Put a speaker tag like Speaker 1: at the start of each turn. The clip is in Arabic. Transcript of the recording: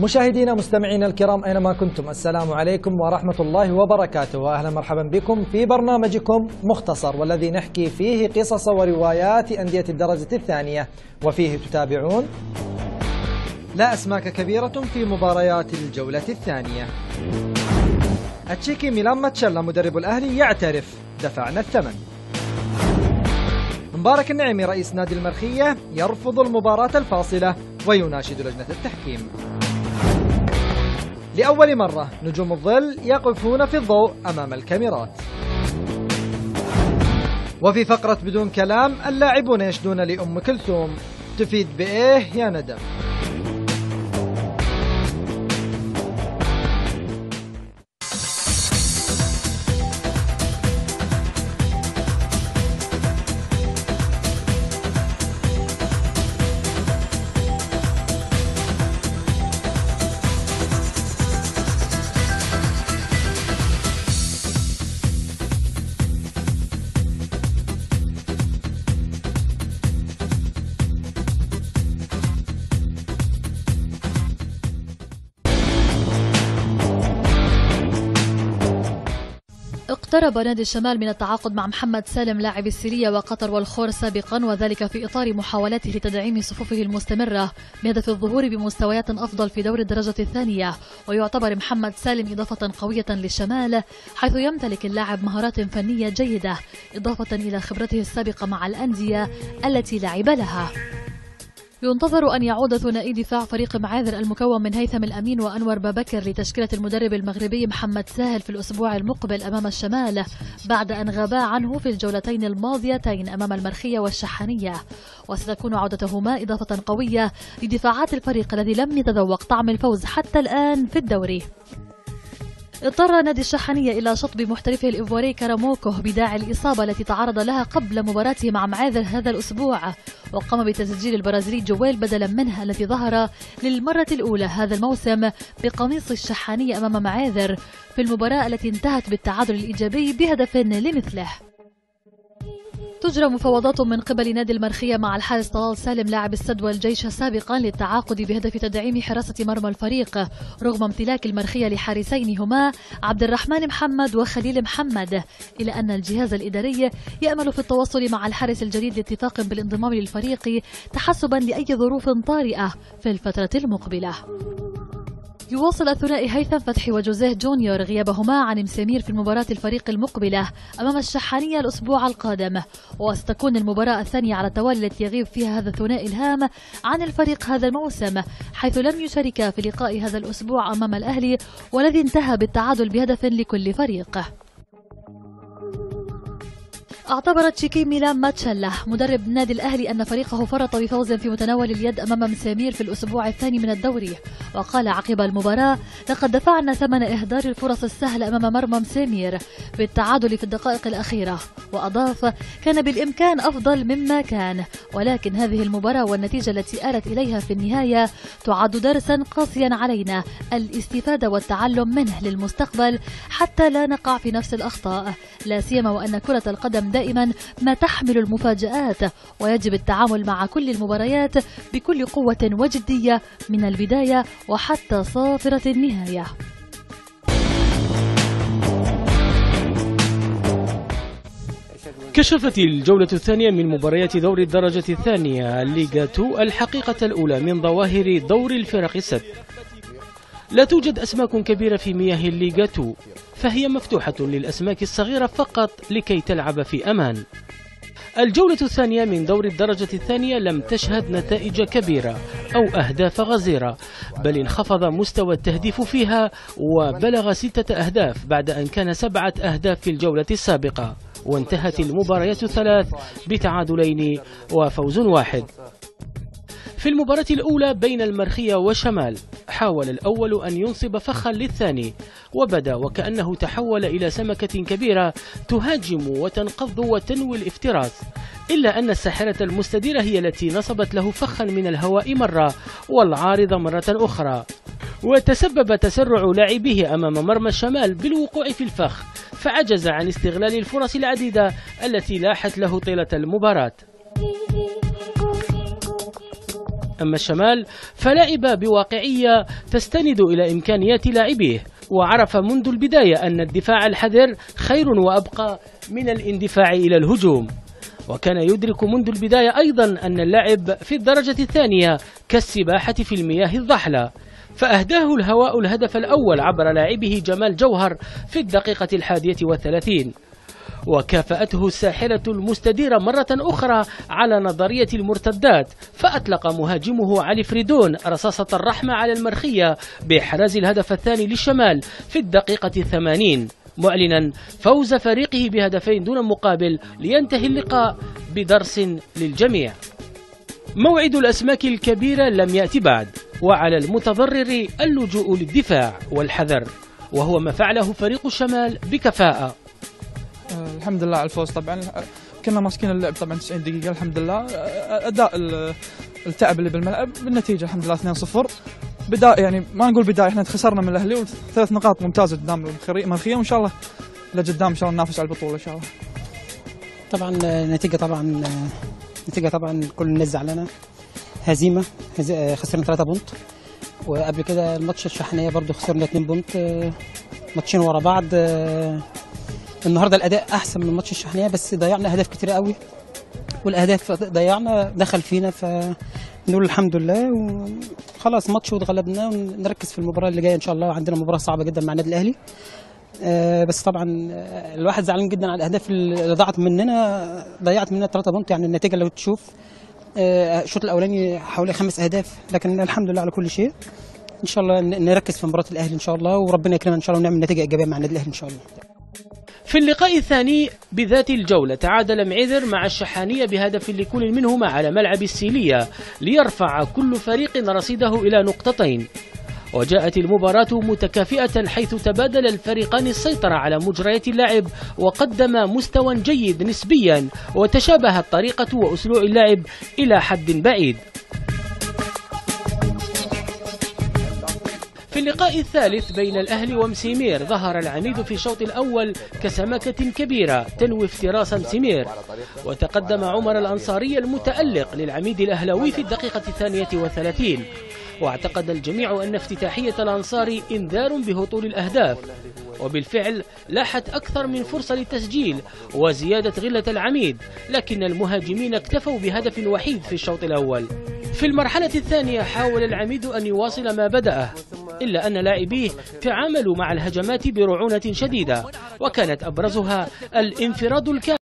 Speaker 1: مشاهدينا مستمعينا الكرام أينما كنتم؟ السلام عليكم ورحمة الله وبركاته. وأهلا مرحبا بكم في برنامجكم مختصر والذي نحكي فيه قصص وروايات أندية الدرجة الثانية. وفيه تتابعون. لا أسماك كبيرة في مباريات الجولة الثانية. التشيكي ميلان ماتشيلا مدرب الأهلي يعترف. دفعنا الثمن. مبارك النعيمي رئيس نادي المرخية يرفض المباراة الفاصلة ويناشد لجنة التحكيم. لأول مرة نجوم الظل يقفون في الضوء أمام الكاميرات. وفي فقرة بدون كلام اللاعبون يشدون لأم كلثوم. تفيد بإيه يا ندم؟
Speaker 2: اقترب نادي الشمال من التعاقد مع محمد سالم لاعب السيرية وقطر والخور سابقا وذلك في إطار محاولاته لتدعيم صفوفه المستمرة بهدف الظهور بمستويات أفضل في دور الدرجة الثانية. ويعتبر محمد سالم إضافة قوية للشمال حيث يمتلك اللاعب مهارات فنية جيدة إضافة إلى خبرته السابقة مع الأندية التي لعب لها. ينتظر أن يعود ثنائي دفاع فريق معاذر المكون من هيثم الأمين وأنور بابكر لتشكيلة المدرب المغربي محمد ساهل في الأسبوع المقبل أمام الشمال بعد أن غابا عنه في الجولتين الماضيتين أمام المرخية والشحانية وستكون عودتهما إضافة قوية لدفاعات الفريق الذي لم يتذوق طعم الفوز حتى الآن في الدوري. اضطر نادي الشحنية إلى شطب محترفه الإيفواري كاراموكو بداعي الإصابة التي تعرض لها قبل مباراته مع معاذر هذا الأسبوع. وقام بتسجيل البرازيلي جويل بدلا منها الذي ظهر للمرة الأولى هذا الموسم بقميص الشحانية أمام معاذر في المباراة التي انتهت بالتعادل الإيجابي بهدف لمثله. تجرى مفاوضات من قبل نادي المرخية مع الحارس طلال سالم لاعب السد والجيش سابقا للتعاقد بهدف تدعيم حراسة مرمى الفريق. رغم امتلاك المرخية لحارسين هما عبد الرحمن محمد وخليل محمد. إلى أن الجهاز الإداري يأمل في التواصل مع الحارس الجديد لاتفاق بالانضمام للفريق تحسبا لأي ظروف طارئة في الفترة المقبلة. يواصل الثنائي هيثم فتحي وجوزيه جونيور غيابهما عن مسامير في المباراة الفريق المقبلة أمام الشحانية الأسبوع القادم. وستكون المباراة الثانية على التوالي التي يغيب فيها هذا الثنائي الهام عن الفريق هذا الموسم حيث لم يشارك في لقاء هذا الأسبوع أمام الأهلي والذي انتهى بالتعادل بهدف لكل فريق. أعتبر تشيكي ميلان ماتشيلا مدرب النادي الأهلي أن فريقه فرط بفوز في متناول اليد أمام مسامير في الأسبوع الثاني من الدوري. وقال عقب المباراة لقد دفعنا ثمن إهدار الفرص السهلة أمام مرمى مسامير بالتعادل في الدقائق الأخيرة. وأضاف كان بالإمكان أفضل مما كان. ولكن هذه المباراة والنتيجة التي آلت إليها في النهاية تعد درسا قاسيا علينا. الاستفادة والتعلم منه للمستقبل حتى لا نقع في نفس الأخطاء. لا سيما وأن كرة القدم دائما ما تحمل المفاجآت ويجب التعامل مع كل المباريات بكل قوة وجدية من البداية وحتى صافرة النهاية.
Speaker 3: كشفت الجولة الثانية من مباريات دور الدرجة الثانية الليغا 2 الحقيقة الأولى من ظواهر دور الفرق الست لا توجد أسماك كبيرة في مياه الليغا 2 فهي مفتوحة للأسماك الصغيرة فقط لكي تلعب في أمان. الجولة الثانية من دور الدرجة الثانية لم تشهد نتائج كبيرة أو أهداف غزيرة بل انخفض مستوى التهديف فيها وبلغ ستة أهداف بعد أن كان سبعة أهداف في الجولة السابقة وانتهت المباريات الثلاث بتعادلين وفوز واحد. في المباراة الأولى بين المرخية وشمال حاول الأول أن ينصب فخا للثاني وبدأ وكأنه تحول إلى سمكة كبيرة تهاجم وتنقض وتنوي الافتراس إلا أن الساحرة المستديرة هي التي نصبت له فخا من الهواء مرة والعارضة مرة أخرى. وتسبب تسرع لاعبيه أمام مرمى الشمال بالوقوع في الفخ فعجز عن استغلال الفرص العديدة التي لاحت له طيلة المباراة. أما الشمال فلعب بواقعية تستند إلى إمكانيات لاعبيه وعرف منذ البداية أن الدفاع الحذر خير وأبقى من الاندفاع إلى الهجوم. وكان يدرك منذ البداية أيضا أن اللعب في الدرجة الثانية كالسباحة في المياه الضحلة. فأهداه الهواء الهدف الأول عبر لاعبه جمال جوهر في الدقيقة الحادية والثلاثين. وكافأته الساحرة المستديرة مرة أخرى على نظرية المرتدات فأطلق مهاجمه علي فريدون رصاصة الرحمة على المرخية بإحراز الهدف الثاني للشمال في الدقيقة الثمانين. معلنا فوز فريقه بهدفين دون مقابل لينتهي اللقاء بدرس للجميع. موعد الأسماك الكبيرة لم يأتي بعد وعلى المتضرر اللجوء للدفاع والحذر وهو ما فعله فريق الشمال بكفاءة.
Speaker 4: الحمد لله على الفوز. طبعا كنا ماسكين اللعب طبعا 90 دقيقة الحمد لله. ال- التعب اللي بالملعب بالنتيجة الحمد لله 2-0 بداية يعني ما نقول بداية إحنا خسرنا من الأهلي وثلاث نقاط ممتازة قدام المرخية وإن شاء الله لقدام إن شاء الله ننافس على البطولة إن شاء الله.
Speaker 5: طبعا آه، نتيجة طبعا آه، نتيجة طبعا كل الناس زعلانة. هزيمة هزي- خسرنا 3 بونت. وقبل كده الماتش الشحنية برضو خسرنا 2 بونت. ماتشين ورا بعض. النهارده الأداء أحسن من ماتش الشحنية بس ضيعنا أهداف كتير قوي والأهداف ضيعنا دخل فينا فنقول الحمد لله وخلاص ماتش واتغلبنا ونركز في المباراة اللي جاية إن شاء الله. عندنا مباراة صعبة جدا مع النادي الأهلي. آه، بس طبعا آه، الواحد زعلان جدا على الأهداف اللي ضاعت مننا ضيعت مننا 3 بونت يعني النتيجة لو تشوف آه، الشوط الأولاني حوالي خمس أهداف لكن الحمد لله على كل شيء. إن شاء الله نركز في مباراة الأهلي إن شاء الله وربنا يكرمنا إن شاء الله ونعمل نتيجة إيجابية مع النادي الأهلي إن شاء الله.
Speaker 3: في اللقاء الثاني بذات الجولة تعادل معذر مع الشحانية بهدف لكل منهما على ملعب السيلية ليرفع كل فريق رصيده إلى نقطتين. وجاءت المباراة متكافئة حيث تبادل الفريقان السيطرة على مجريات اللعب وقدم مستوى جيد نسبيا وتشابهت طريقة وأسلوع اللعب إلى حد بعيد. في اللقاء الثالث بين الأهلي ومسيمير ظهر العميد في الشوط الأول كسمكة كبيرة تنوي افتراس مسيمير وتقدم عمر الأنصاري المتألق للعميد الأهلوي في الدقيقة الثانية والثلاثين. واعتقد الجميع أن افتتاحية الأنصاري إنذار بهطول الأهداف. وبالفعل لاحت أكثر من فرصة للتسجيل وزيادة غلة العميد لكن المهاجمين اكتفوا بهدف وحيد في الشوط الأول. في المرحلة الثانية حاول العميد أن يواصل ما بدأه إلا أن لاعبيه تعاملوا مع الهجمات برعونة شديدة وكانت أبرزها الانفراد الكامل.